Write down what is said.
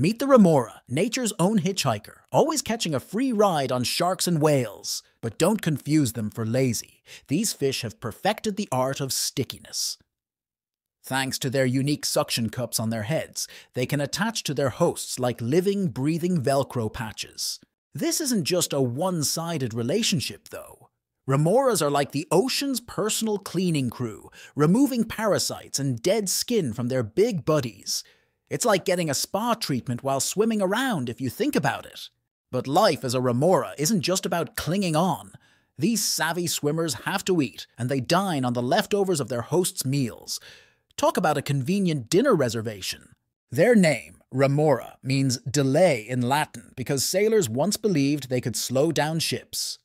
Meet the remora, nature's own hitchhiker, always catching a free ride on sharks and whales. But don't confuse them for lazy. These fish have perfected the art of stickiness. Thanks to their unique suction cups on their heads, they can attach to their hosts like living, breathing Velcro patches. This isn't just a one sided relationship, though. Remoras are like the ocean's personal cleaning crew, removing parasites and dead skin from their big buddies. It's like getting a spa treatment while swimming around if you think about it. But life as a remora isn't just about clinging on. These savvy swimmers have to eat, and they dine on the leftovers of their hosts' meals. Talk about a convenient dinner reservation. Their name, remora, means delay in Latin because sailors once believed they could slow down ships.